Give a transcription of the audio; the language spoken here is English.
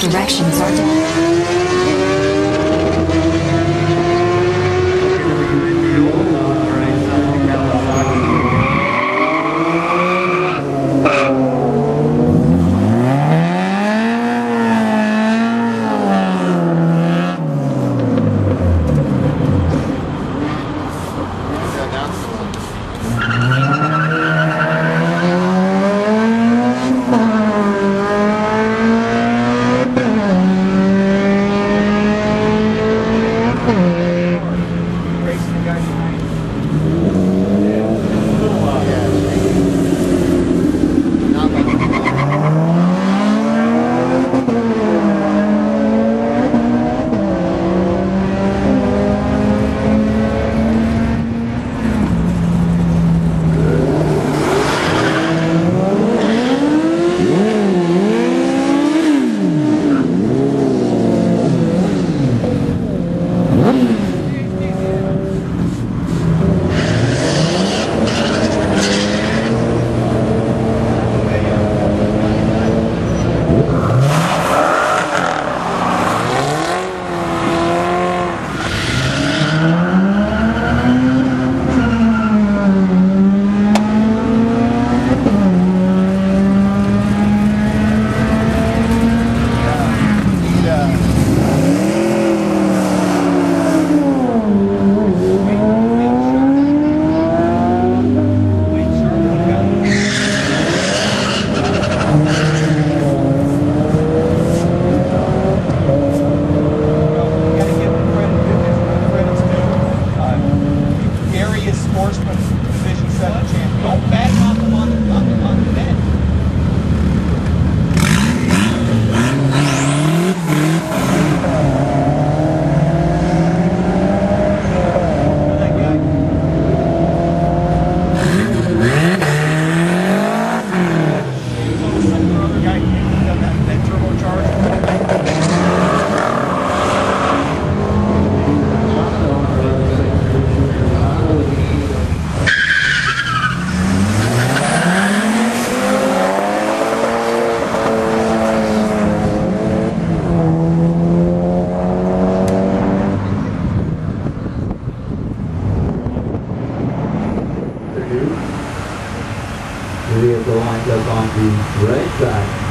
directions are. the vehicle might up on the right side